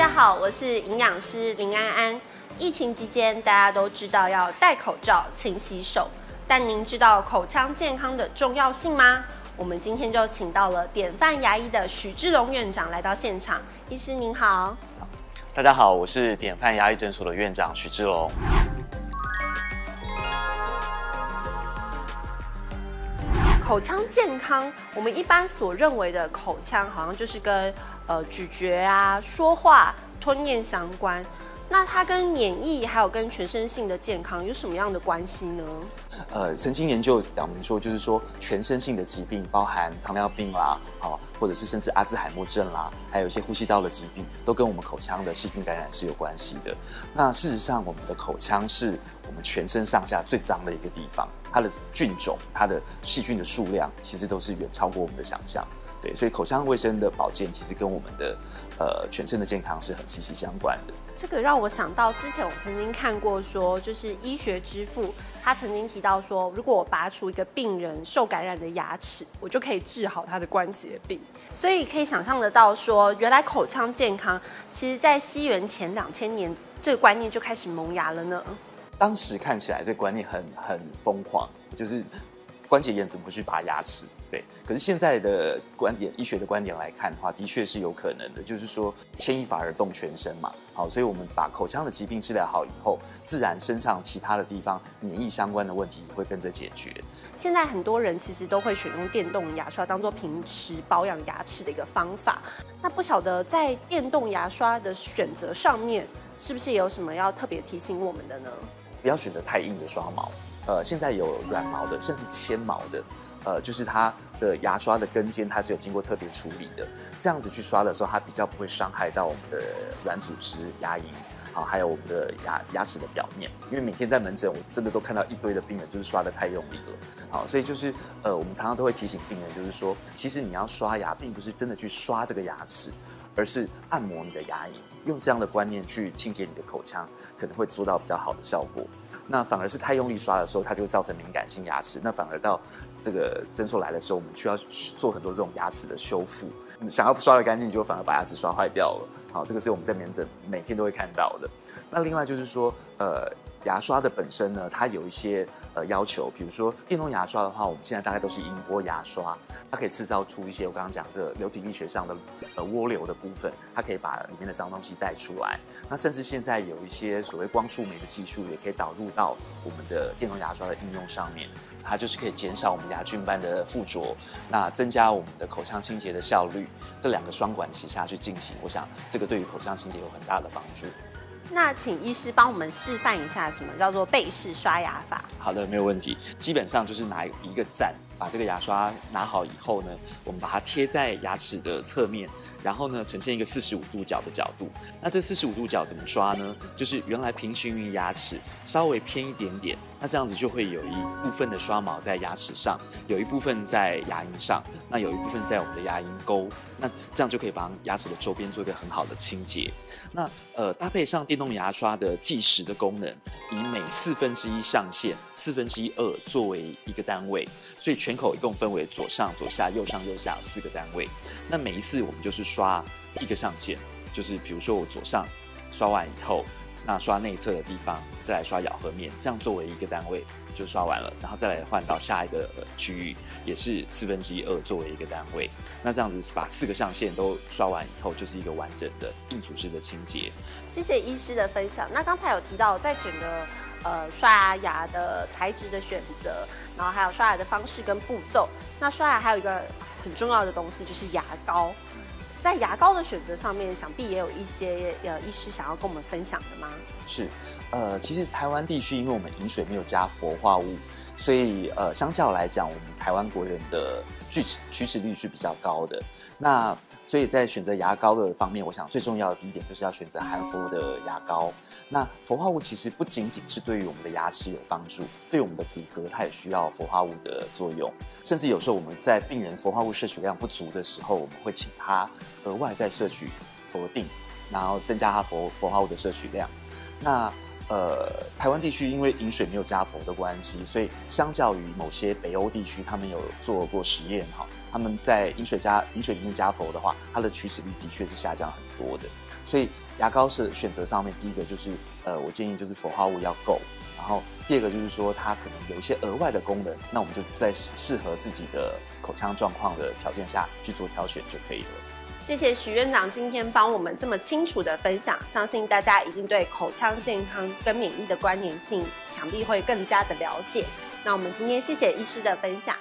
大家好，我是营养师林安安。疫情期间，大家都知道要戴口罩、勤洗手，但您知道口腔健康的重要性吗？我们今天就请到了典范牙医的许志龙院长来到现场。医师您好，大家好，我是典范牙医诊所的院长许志龙。口腔健康，我们一般所认为的口腔，好像就是跟呃咀嚼啊、说话、吞咽相关。那它跟免疫还有跟全身性的健康有什么样的关系呢？呃，曾经研究表明说，就是说全身性的疾病，包含糖尿病啦，好，或者是甚至阿兹海默症啦，还有一些呼吸道的疾病，都跟我们口腔的细菌感染是有关系的。那事实上，我们的口腔是我们全身上下最脏的一个地方，它的菌种、它的细菌的数量，其实都是远超过我们的想象。对，所以口腔卫生的保健，其实跟我们的呃全身的健康是很息息相关的。这个让我想到之前我曾经看过，说就是医学之父，他曾经提到说，如果我拔除一个病人受感染的牙齿，我就可以治好他的关节病。所以可以想象得到，说原来口腔健康，其实在西元前两千年，这个观念就开始萌芽了呢。当时看起来这观念很很疯狂，就是关节炎怎么会去拔牙齿？对，可是现在的观点，医学的观点来看的话，的确是有可能的。就是说，牵一发而动全身嘛。好，所以我们把口腔的疾病治疗好以后，自然身上其他的地方免疫相关的问题也会跟着解决。现在很多人其实都会选用电动牙刷当做平时保养牙齿的一个方法。那不晓得在电动牙刷的选择上面，是不是有什么要特别提醒我们的呢？不要选择太硬的刷毛。呃，现在有软毛的，甚至纤毛的。呃，就是它的牙刷的根尖，它是有经过特别处理的。这样子去刷的时候，它比较不会伤害到我们的软组织、牙龈，好，还有我们的牙牙齿的表面。因为每天在门诊，我真的都看到一堆的病人就是刷的太用力了，好，所以就是呃，我们常常都会提醒病人，就是说，其实你要刷牙，并不是真的去刷这个牙齿，而是按摩你的牙龈。用这样的观念去清洁你的口腔，可能会做到比较好的效果。那反而是太用力刷的时候，它就会造成敏感性牙齿。那反而到这个诊所来的时候，我们需要做很多这种牙齿的修复。想要刷的干净，就反而把牙齿刷坏掉了。好，这个是我们在门诊每天都会看到的。那另外就是说，呃。牙刷的本身呢，它有一些呃要求，比如说电动牙刷的话，我们现在大概都是银波牙刷，它可以制造出一些我刚刚讲这流体力学上的呃涡流的部分，它可以把里面的脏东西带出来。那甚至现在有一些所谓光触媒的技术，也可以导入到我们的电动牙刷的应用上面，它就是可以减少我们牙菌斑的附着，那增加我们的口腔清洁的效率。这两个双管齐下去进行，我想这个对于口腔清洁有很大的帮助。那请医师帮我们示范一下，什么叫做背式刷牙法？好的，没有问题。基本上就是拿一个赞，把这个牙刷拿好以后呢，我们把它贴在牙齿的侧面。然后呢，呈现一个四十五度角的角度。那这四十五度角怎么刷呢？就是原来平行于牙齿，稍微偏一点点。那这样子就会有一部分的刷毛在牙齿上，有一部分在牙龈上，那有一部分在我们的牙龈沟。那这样就可以帮牙齿的周边做一个很好的清洁。那呃，搭配上电动牙刷的计时的功能，以每四分之一上限，四分之一二作为一个单位，所以全口一共分为左上、左下、右上、右下四个单位。那每一次我们就是。刷一个上限，就是比如说我左上刷完以后，那刷内侧的地方再来刷咬合面，这样作为一个单位就刷完了，然后再来换到下一个区域，也是四分之一二作为一个单位，那这样子把四个上限都刷完以后，就是一个完整的硬组织的清洁。谢谢医师的分享。那刚才有提到，在整个呃刷牙的材质的选择，然后还有刷牙的方式跟步骤，那刷牙还有一个很重要的东西就是牙膏。在牙膏的选择上面，想必也有一些呃医师想要跟我们分享的吗？是，呃，其实台湾地区因为我们饮水没有加氟化物，所以呃，相较来讲，我们台湾国人的龋齿龋齿率是比较高的。那所以在选择牙膏的方面，我想最重要的第一点就是要选择含氟的牙膏。那氟化物其实不仅仅是对于我们的牙齿有帮助，对我们的骨骼它也需要氟化物的作用。甚至有时候我们在病人氟化物摄取量不足的时候，我们会请他额外再摄取氟定，然后增加他氟氟化物的摄取量。那呃，台湾地区因为饮水没有加氟的关系，所以相较于某些北欧地区，他们有做过实验哈，他们在饮水加饮水里面加氟的话，它的龋齿率的确是下降很多的。所以牙膏是选择上面，第一个就是呃，我建议就是氟化物要够，然后第二个就是说它可能有一些额外的功能，那我们就在适合自己的口腔状况的条件下去做挑选就可以了。谢谢许院长今天帮我们这么清楚的分享，相信大家一定对口腔健康跟免疫的关联性，想必会更加的了解。那我们今天谢谢医师的分享。